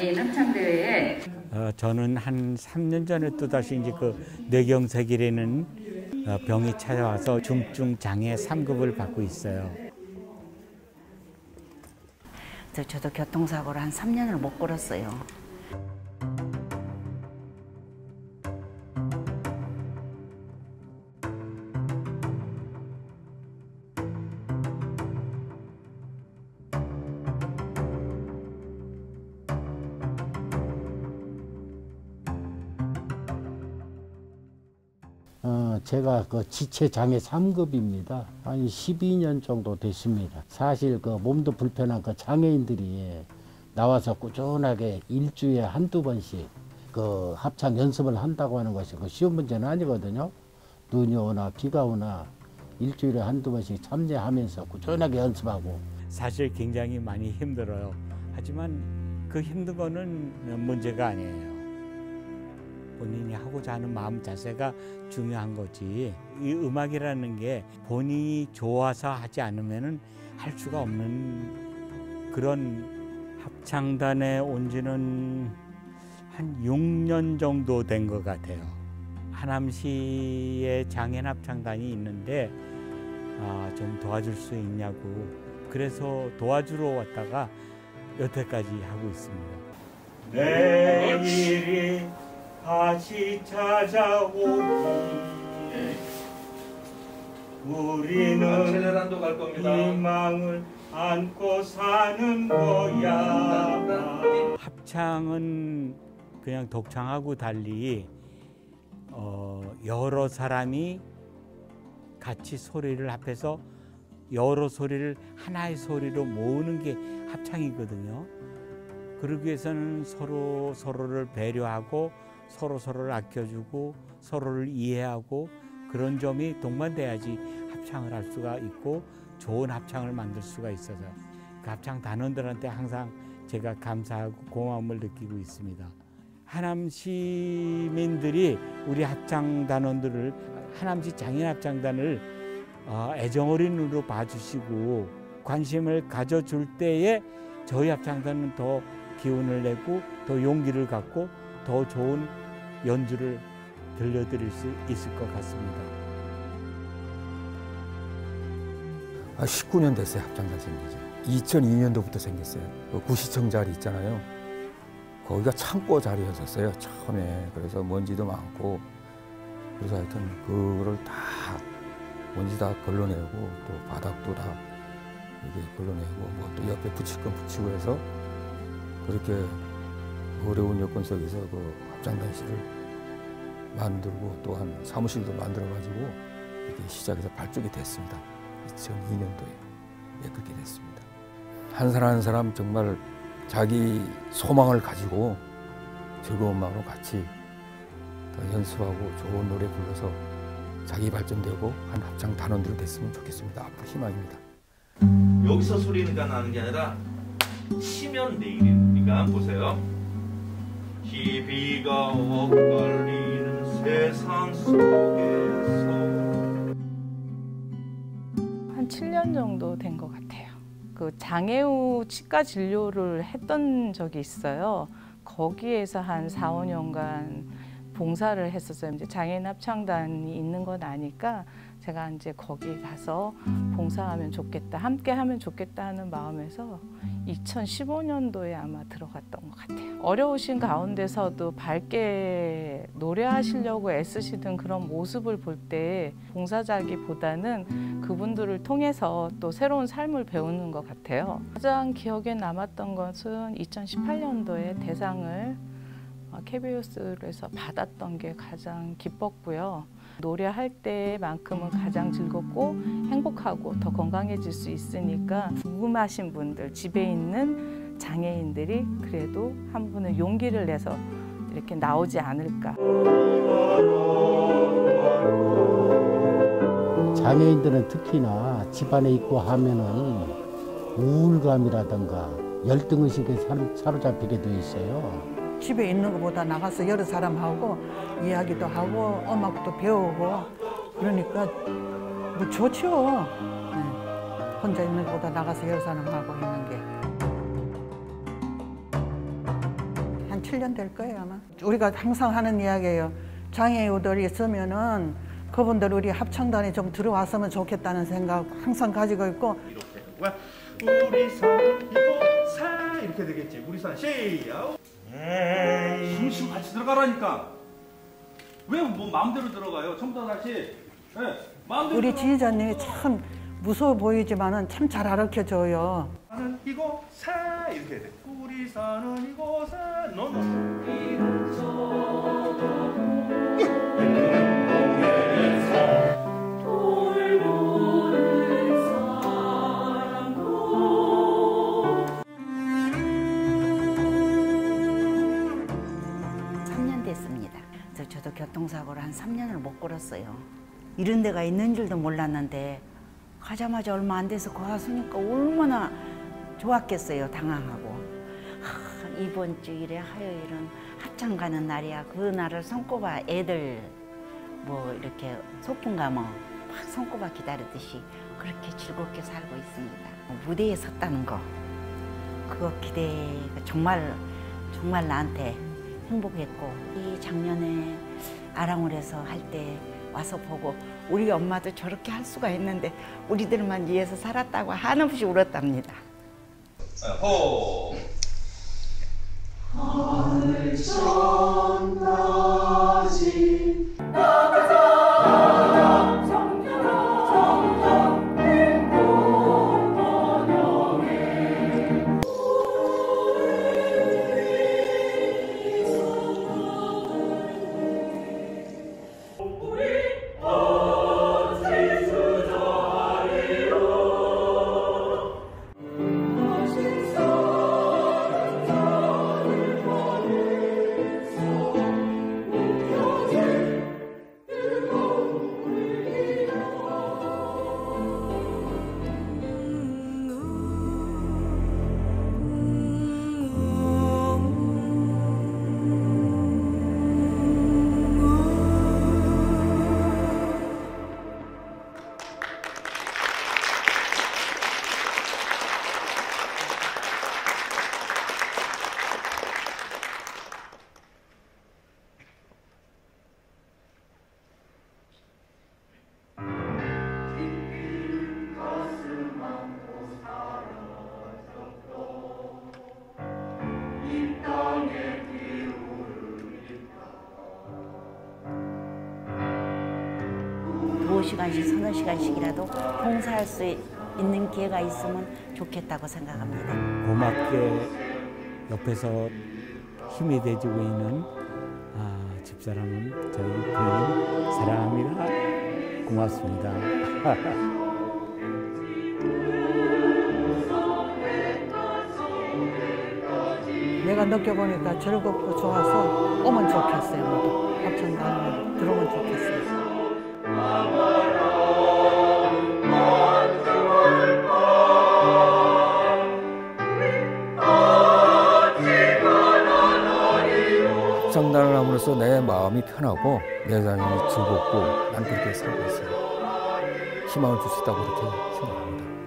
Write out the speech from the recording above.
장애인 합창대회에 어, 저는 한 3년 전에 또 다시 이제 그 뇌경색이라는 어, 병이 찾아와서 중증 장애 3급을 받고 있어요. 그래서 저도 교통사고를 한 3년을 못 걸었어요. 제가 그 지체 장애 3급입니다. 한 12년 정도 됐습니다. 사실 그 몸도 불편한 그 장애인들이 나와서 꾸준하게 일주일에 한두 번씩 그 합창 연습을 한다고 하는 것이 그 쉬운 문제는 아니거든요. 눈이 오나 비가 오나 일주일에 한두 번씩 참여하면서 꾸준하게 연습하고 사실 굉장히 많이 힘들어요. 하지만 그 힘든 거는 문제가 아니에요. 본인이 하고자 하는 마음 자세가 중요한 거지. 이 음악이라는 게 본인이 좋아서 하지 않으면 할 수가 없는 그런 합창단에 온 지는 한 6년 정도 된 것 같아요. 하남시에 장애인 합창단이 있는데 아, 좀 도와줄 수 있냐고 그래서 도와주러 왔다가 여태까지 하고 있습니다. 내일이 다시 찾아오기 우리는. 희망을 안고 사는 거야 합창은 그냥 독창하고 달리 어, 여러 사람이 같이 소리를 합해서 여러 소리를 하나의 소리로 모으는 게 합창이거든요. 그러기 위해서는 서로 서로를 배려하고 서로 서로를 아껴주고 서로를 이해하고 그런 점이 동반돼야지 합창을 할 수가 있고 좋은 합창을 만들 수가 있어서 그 합창 단원들한테 항상 제가 감사하고 고마움을 느끼고 있습니다. 하남 시민들이 우리 합창 단원들을 하남시 장인 합창단을 어, 애정어린 눈으로 봐주시고 관심을 가져줄 때에 저희 합창단은 더 기운을 내고 더 용기를 갖고 더 좋은 연주를 들려드릴 수 있을 것 같습니다. 아, 19년 됐어요 합창단 생기죠. 2002년도부터 생겼어요. 그 구시청 자리 있잖아요. 거기가 창고 자리였었어요 처음에. 그래서 먼지도 많고 그래서 하여튼 그거를 다 먼지 다 걸러내고 또 바닥도 다 이게 걸러내고 뭐 또 옆에 붙일 건 붙이고 해서 그렇게 어려운 여건 속에서 그 합창단실을 만들고 또한 사무실도 만들어 가지고 이렇게 시작해서 발족이 됐습니다. 2002년도에 예, 그렇게 됐습니다. 한 사람 한 사람 정말 자기 소망을 가지고 즐거운 마음으로 같이 더 연습하고 좋은 노래 불러서 자기 발전되고 한 합창 단원들이 됐으면 좋겠습니다. 앞으로 희망입니다. 여기서 소리가 나는 게 아니라 치면 내일이니까 보세요. 희비가 엇갈리는 세상 속에서 한 7년 정도 된 것 같아요. 그 장애 후 치과 진료를 했던 적이 있어요. 거기에서 한 4, 5년간 봉사를 했었어요. 이제 장애인 합창단이 있는 건 아니까 제가 이제 거기 가서 봉사하면 좋겠다, 함께 하면 좋겠다 하는 마음에서 2015년도에 아마 들어갔던 것 같아요. 어려우신 가운데서도 밝게 노래하시려고 애쓰시던 그런 모습을 볼 때 봉사자기보다는 그분들을 통해서 또 새로운 삶을 배우는 것 같아요. 가장 기억에 남았던 것은 2018년도에 대상을 KBS에서 받았던 게 가장 기뻤고요. 노래할 때만큼은 가장 즐겁고 행복하고 더 건강해질 수 있으니까 궁금하신 분들, 집에 있는 장애인들이 그래도 한 분은 용기를 내서 이렇게 나오지 않을까. 장애인들은 특히나 집안에 있고 하면은 우울감이라든가 열등의식에 사로- 사로잡히게 돼 있어요. 집에 있는 것보다 나가서 여러 사람하고 이야기도 하고 음악도 배우고 그러니까 뭐 좋죠. 네. 혼자 있는 것보다 나가서 여러 사람하고 있는 게. 7년 될 거예요 아마. 우리가 항상 하는 이야기예요. 장애우들이 있으면은 그분들 우리 합창단에 좀 들어왔으면 좋겠다는 생각 항상 가지고 있고 뭐야? 우리 산 이거 사 이렇게 되겠지. 우리 산 시야. 에이. 숨 쉬고 같이 들어가라니까. 왜 뭐 마음대로 들어가요? 처음부터 다시. 네, 마음대로 우리 들어가. 지휘자님이 참 무서워 보이지만은 참 잘 가르쳐 줘요. 산은 이거 사 이렇게 돼. 우리 산은 이거 사. 너너. 삼 교통사고를 한 3년을 못 걸었어요. 이런 데가 있는 줄도 몰랐는데 가자마자 얼마 안 돼서 그 왔으니까 얼마나 좋았겠어요. 당황하고. 하, 이번 주일에 화요일은 합창 가는 날이야. 그 날을 손꼽아 애들 뭐 이렇게 소풍 가면 막 손꼽아 기다리듯이 그렇게 즐겁게 살고 있습니다. 무대에 섰다는 거 그거 기대가 정말 정말 나한테 행복했고 이 작년에 아랑홀에서 할 때 와서 보고 우리 엄마도 저렇게 할 수가 있는데 우리들만 위해서 살았다고 한없이 울었답니다. 호. 하늘 천나지 나가서 시간씩 3시간씩이라도 봉사할 수 있는 기회가 있으면 좋겠다고 생각합니다. 고맙게 옆에서 힘이 돼주고 있는 아, 집사람은 저희 부인 사랑합니다. 고맙습니다. 내가 느껴보니까 즐겁고 좋아서 오면 좋겠어요. 합천 가면 들어오면 좋겠어요. 함으로써 내 마음이 편하고 내 삶이 즐겁고 난 그렇게 살고 있어요. 희망을 줄 수 있다고 그렇게 생각합니다.